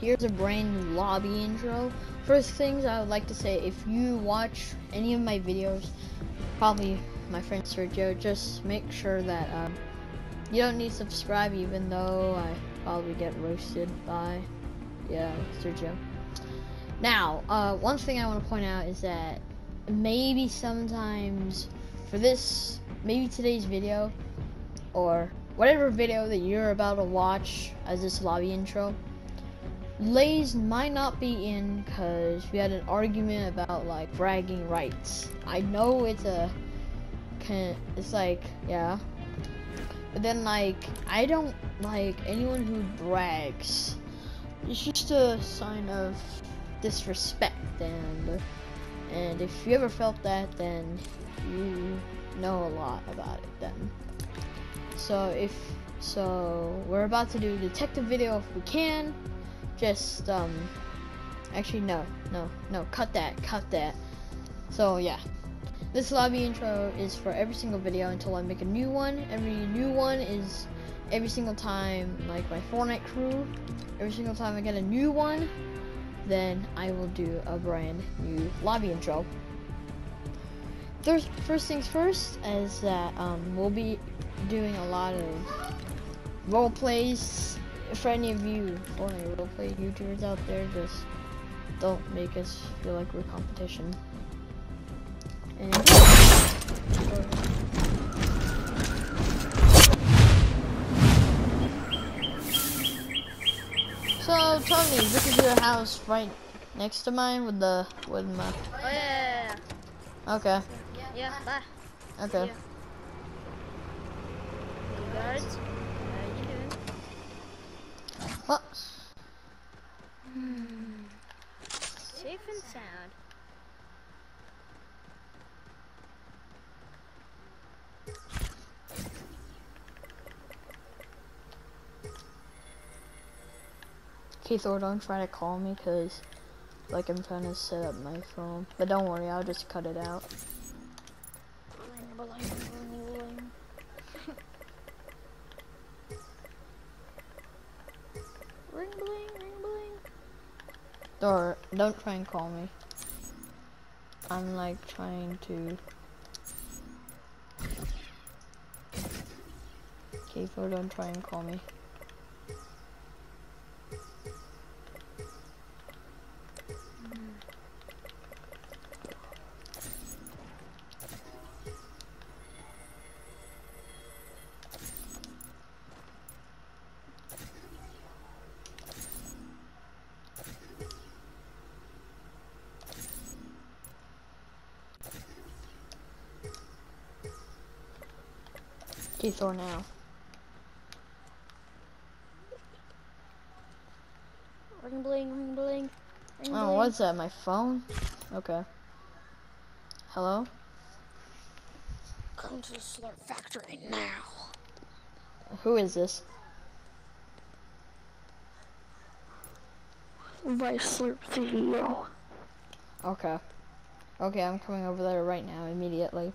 Here's a brand new lobby intro. First things I would like to say, if you watch any of my videos, probably my friend Sergio, just make sure that um, you don't need to subscribe even though I probably get roasted by, yeah, Sergio. Now, uh, one thing I want to point out is that maybe sometimes for this, maybe today's video, or whatever video that you're about to watch as this lobby intro, Lays might not be in because we had an argument about like bragging rights. I know it's a, it's like, yeah. But then like, I don't like anyone who brags. It's just a sign of disrespect and, and if you ever felt that, then you know a lot about it then. So if, so we're about to do detective video if we can just um actually no no no cut that cut that. So yeah. This lobby intro is for every single video until I make a new one. Every new one is every single time like my Fortnite crew. Every single time I get a new one then I will do a brand new lobby intro. First, first things first is that um, we'll be doing a lot of role plays for any of you Fortnite roleplay YouTubers out there, just don't make us feel like we're competition. And so Tony, this is your house right next to mine with the with my. Oh yeah. Okay. Yeah. Yeah. Bye. Okay. Guards. Hmm. Safe and sound. Okay, Thor, don't try to call me because, like, I'm trying to set up my phone. But don't worry, I'll just cut it out. Ring bling, ring bling. Don't try and call me. I'm like trying to. Okay, so don't try and call me. Thor now. Ring bling, ring bling. Ring oh, bling. what's that? My phone? Okay. Hello? Come to the Slurp Factory now. Who is this? Vice Slurp CEO. Okay. Okay, I'm coming over there right now, immediately.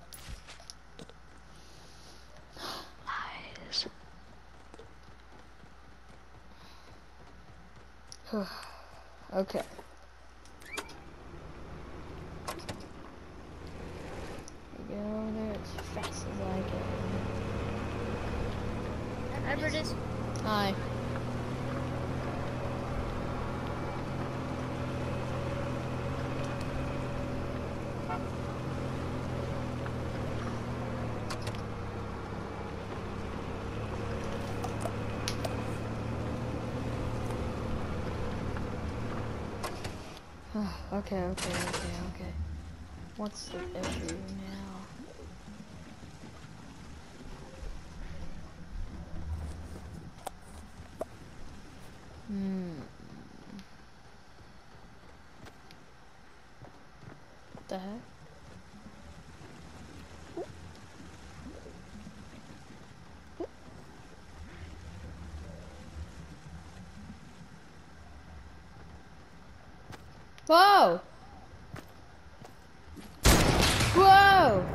okay. Get over there as fast as I can. Hi, Brutus. Hi. okay, okay, okay, okay. What's the issue now? Hmm. What the heck? Whoa! Whoa!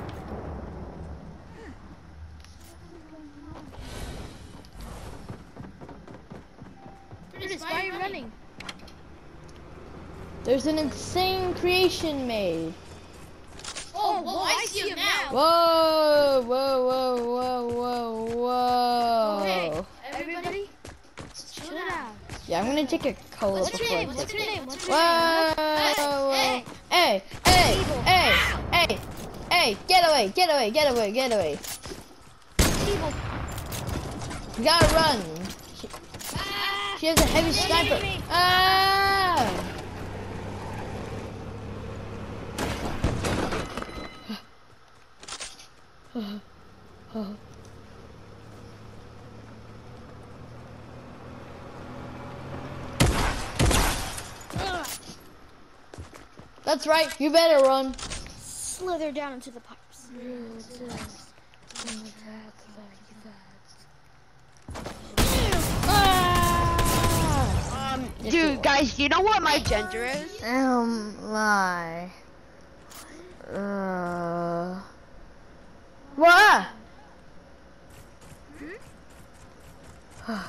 Brutus, why are you running? There's an insane creation made. Oh, oh whoa, I see him now. Whoa, whoa, whoa, whoa, whoa, whoa. hey. Everybody, chill out. Yeah, I'm gonna take a cola What's your before I name? What's your name? What's your name? whoa. Hey, Hey, hey, hey, hey, hey, get away, get away, get away, get away. Evil. You gotta run. She, has a heavy sniper. Ah! Ugh. That's right, you better run. Slither down into the pipes. Ah! Um, Yes, dude, guys, do you know what my gender is? Um, my. Uh. What?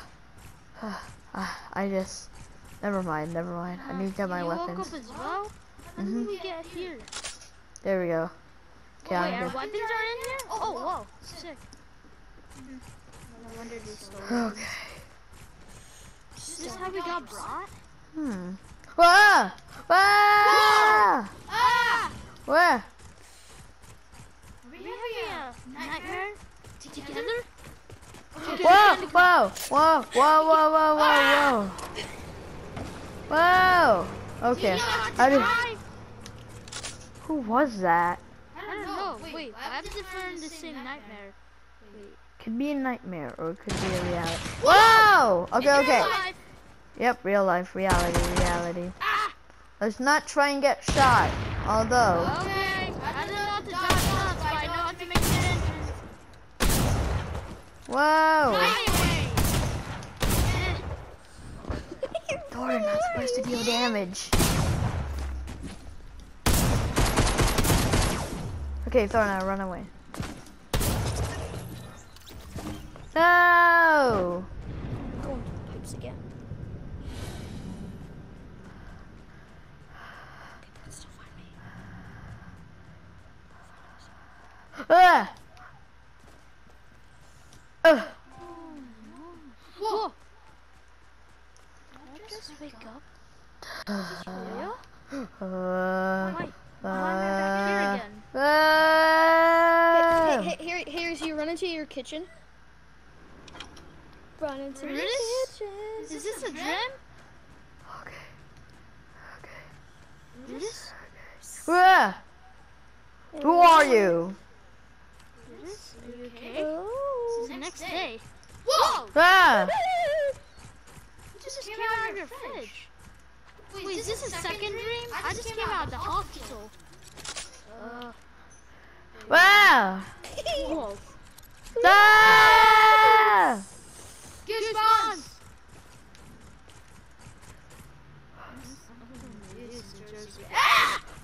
I just. Never mind, never mind. I need to get my you weapons. woke up as well? How did Mhm. we get here? There we go. Okay, Wait, I'm our good. weapons are in here? Oh, whoa. Sick. No wonder they stole them. Okay. Is this how we got brought? Hmm. Whoa! Whoa! Whoa! Ah! Whoa! Are we, we having a nightmare together? together? Okay. Whoa! Whoa! Whoa! Whoa! Whoa! Whoa! Whoa! Ah! Whoa! Whoa! Okay. You know I did... Who was that? I don't, I don't know. know. Wait, Wait why did it turn the same nightmare? nightmare? Wait. Could be a nightmare or it could be a reality. Whoa! Okay, okay. Yep, real life, reality, reality. Ah! Let's not try and get shot. Although. Okay. Whoa! Door not supposed to deal damage. Okay, Thorna, run away. No! Oh, oops again. Ah! Ugh. Whoa! Did I just wake up? Is this real? Uh, Wait, why am back here again? uh, Hey, hey, here, here's you run into your kitchen. Run into your This? kitchen. Is this a dream? Okay. Okay. Is this? Ah! Who are you? Is this? Are you okay? Oh. This is the next day. Whoa! Ah! You just just came out of your fridge. Wait, is this a second dream? I just came out of the hospital. Uh, Wow! whoa. Ah! Goosebumps!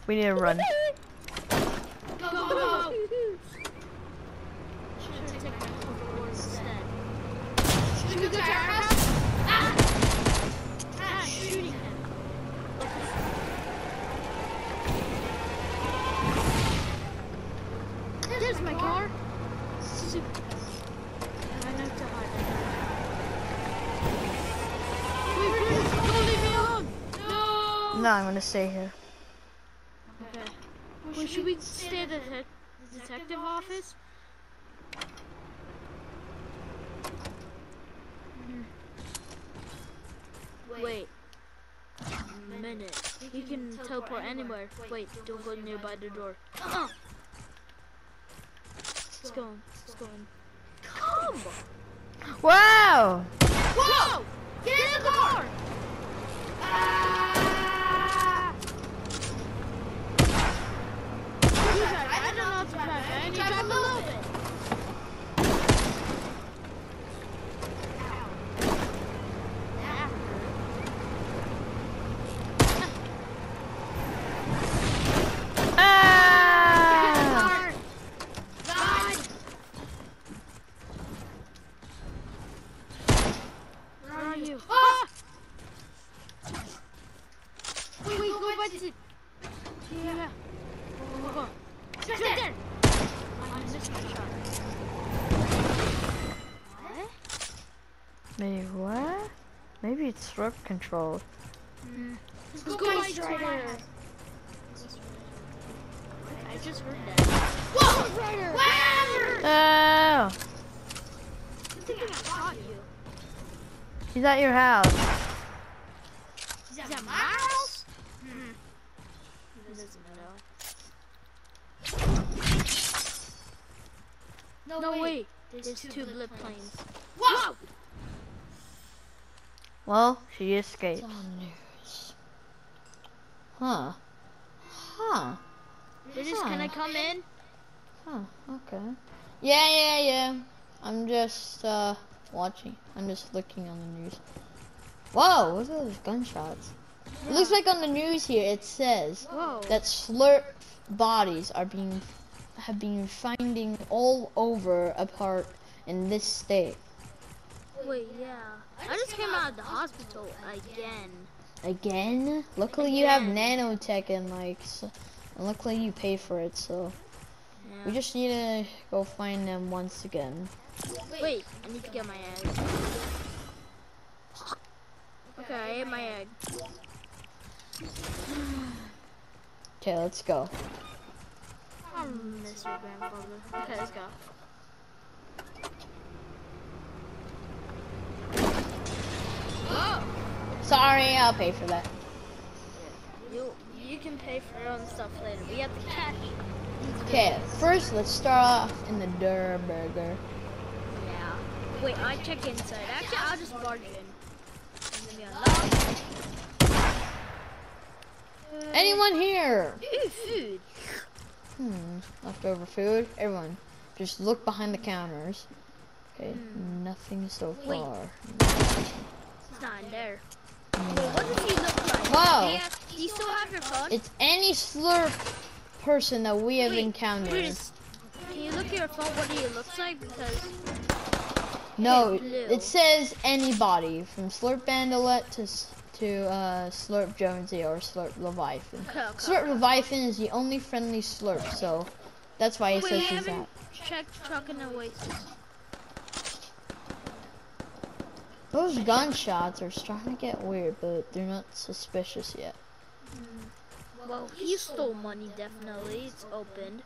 We need to run. Go, go, go! Should take my footboard instead. Should we go to our house? Ah! Ah, I'm shooting him. There's my car. Super. I know to hide. Wait, Bruce, don't leave me alone. No. No, I'm gonna stay here. Okay. Well, should we stay at the det- detective office? Wait. A minute. He can teleport anywhere. Wait, don't go nearby the door. Uh-uh. Let's go in. Let's go. Come! Wow! Whoa! Get in the car! Ah! You drive. I don't know how to drive. I only drive a little bit. That Ah! hurt. God! Where are you? Ah! by the. Yeah. Oh, oh. It's right there. I missed my shot. What? Maybe what? Maybe it's slurp control. Let's go, Ghost Rider. I just heard that. Whoa! Rider! Oh, I think I shot you. he's at your house. Is that my house? Hmm. It doesn't know. No, wait. There's two blip planes. Whoa! Well, she escaped. Huh. Huh. They just, can I come in? Huh. Okay. Yeah, yeah, yeah. I'm just uh watching. I'm just looking on the news. Whoa! What are those gunshots? It looks like on the news here it says Whoa. that slurp bodies are being have been finding all over apart in this state. Wait, yeah. I just came out of the hospital again. Again? Luckily you have Again. nanotech and like, s and luckily you pay for it. So we just need to go find them once again. Wait, I need to get my egg. Okay, I ate my egg. Okay, let's go. I miss your grandfather. Okay, let's go. Sorry, I'll pay for that. You you can pay for your own stuff later. We have to cash. Okay, first let's start off in the Durr Burger. Yeah. Wait, I check inside. Actually, I'll just barge in. And then we. Anyone here? Ooh, food. Hmm, leftover food. Everyone, just look behind the counters. Okay, nothing so Wait. far. It's not in there. Wait, what does he look like? Wow. Do you, do you still have your phone? It's any slurp person that we have Wait, encountered. Can you look at your phone what he look like? Because No, it says anybody from Slurp Bandolet to to uh, Slurp Jonesy or Slurp Leviathan. okay, okay. Slurp Leviathan is the only friendly Slurp, so that's why he Wait, says he's out. checked truck and Oasis. Those gunshots are starting to get weird, but they're not suspicious yet. Well, he stole money definitely. It's opened.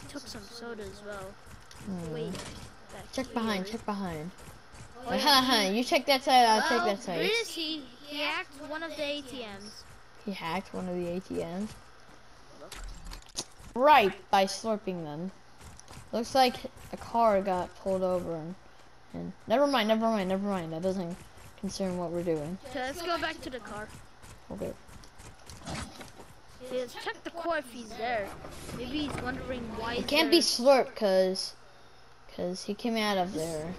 He took some soda as well. Hmm. Wait. Check behind, check behind. Oh, Wait, yeah, hold on, hold on. You check that side, I'll check that side. Brutus, he, he hacked one of the ATMs. He hacked one of the ATMs. Right, by slurping them. Looks like a car got pulled over and, and never mind, never mind, never mind. That doesn't concern what we're doing. Okay, let's go back to the car. Okay. Let's check the core if he's there. Maybe he's wondering why It can't be slurp cause, cause he came out of there,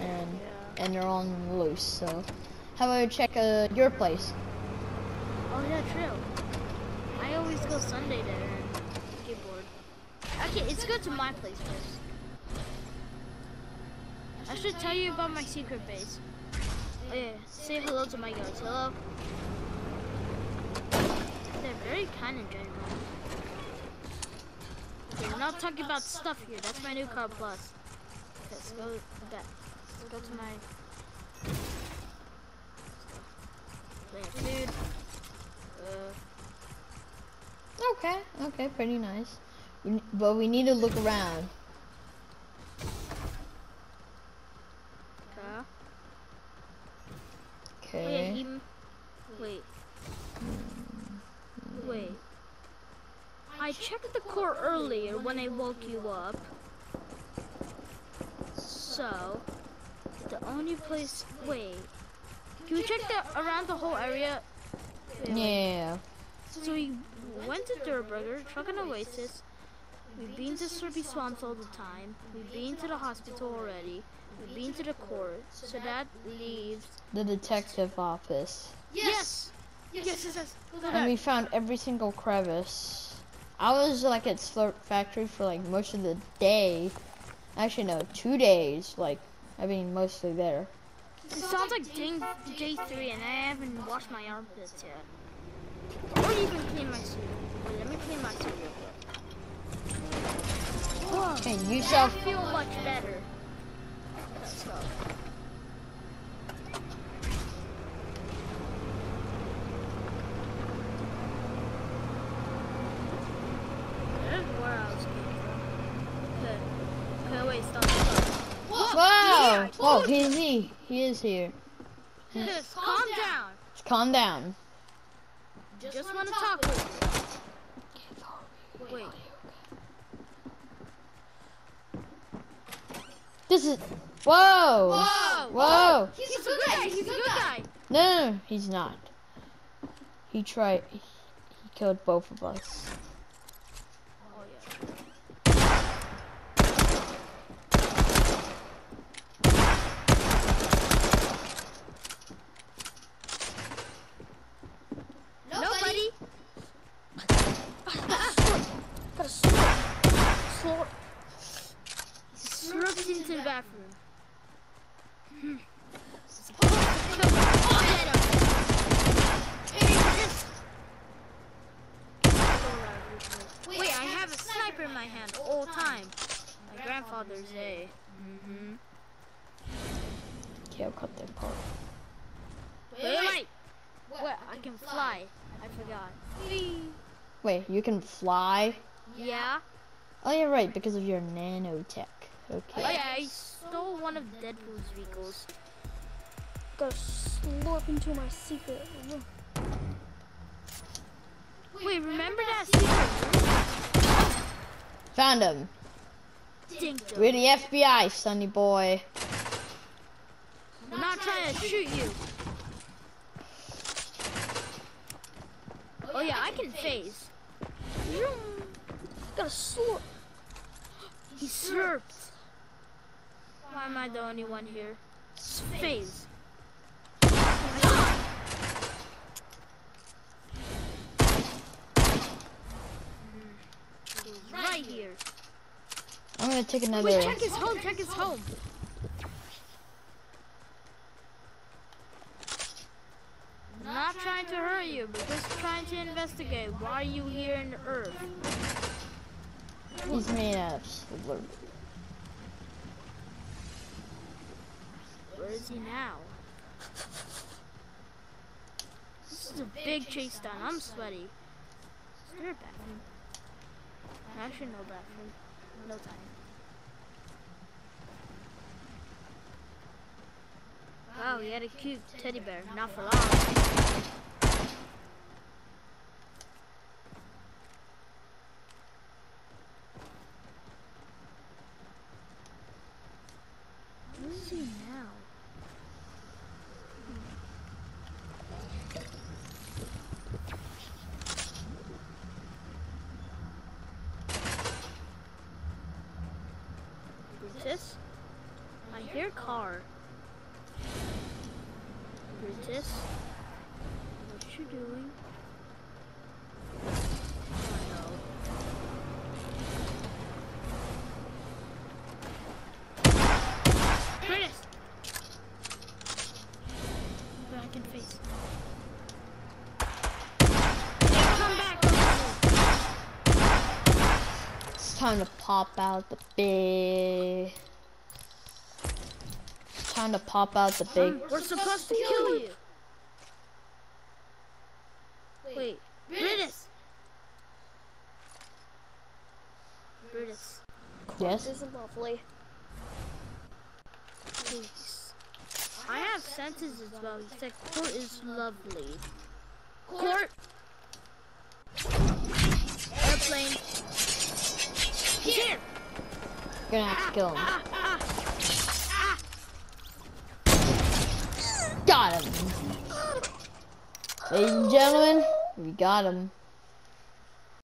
and Yeah. and they're on loose. So, how about we check uh, your place? Oh yeah, true. I always go Sunday there and bored. Okay, let's go to my place first. I should tell you about my secret base. Oh yeah, say hello to my guys. Hello. They're very kind in general. Okay, we're not talking about stuff here. That's my new car plus. Let's go back. Let's go to my. Plant. Uh, Okay, okay, pretty nice. We, but we need to look around. okay. Oh, yeah, Okay. he, m- wait. Wait. I checked the core earlier when I woke you up. So, the only place. Wait. Can we check the around the whole area? Wait, wait. Yeah. So we went to Durr Burger, Truck and Oasis. We've been to Slurpy Swamps all the time. We've been to the hospital already. We've been to the court. So that leaves. The detective office. Yes! Yes, yes, yes. Go And we found every single crevice. I was like at Slurp Factory for like most of the day. Actually, no, two days. Like, I mean, mostly there. It sounds like day, J3 and I haven't washed my armpits yet. Or can clean my suit. Wait, let me clean my suit real quick. And you I feel much better. Let's go. There's where I was came from. Okay. Okay, wait, stop, stop. Whoa! Whoa, he's he. He is here. Chris, calm down. Calm down. Just want to talk to you. Wait. This is. Whoa! Whoa! Whoa! He's, a good guy. He's a good guy. No, no, no, he's not. He tried. He killed both of us. Oh, yeah. Nobody. Got a sword. Sword. Slipped into the bathroom. Hmm. Wait, I have a sniper in my hand all time. My grandfather's day. Mm-hmm. Okay, I'll cut that part. Wait, wait. Wait, I can fly. I forgot. Wait, you can fly? Yeah? Oh, yeah, right, because of your nanotech. Okay. Oh Okay. yeah, I stole one of Deadpool's vehicles. Gotta slurp into my secret. room. Wait, remember that secret Found him. room? Dinked We're the FBI, sonny boy. I'm not trying to shoot you. Oh, yeah, I can phase. Got a sword. He slurped. Why am I the only one here? Phase. Right here. I'm gonna take another. Wait, check his home, check his home. I'm not trying to hurt you, but just trying to investigate. Why are you here in the earth? He's made out of slurp. Where is he now? This is a big chase down. I'm sweaty. Is there a bathroom? Actually, no bathroom. No time. Wow, he had a cute teddy bear. Not for long. Where is he now? Brutus? I hear car. Brutus? What you doing? It's time to pop out the big. It's time to pop out the big. We're supposed to kill you. Wait, Brutus. Brutus, Yes. This is lovely. please. I have senses as well. He said court is lovely. Court. Airplane. Here. You're gonna have to kill him. Got him. Ladies and gentlemen, we got him.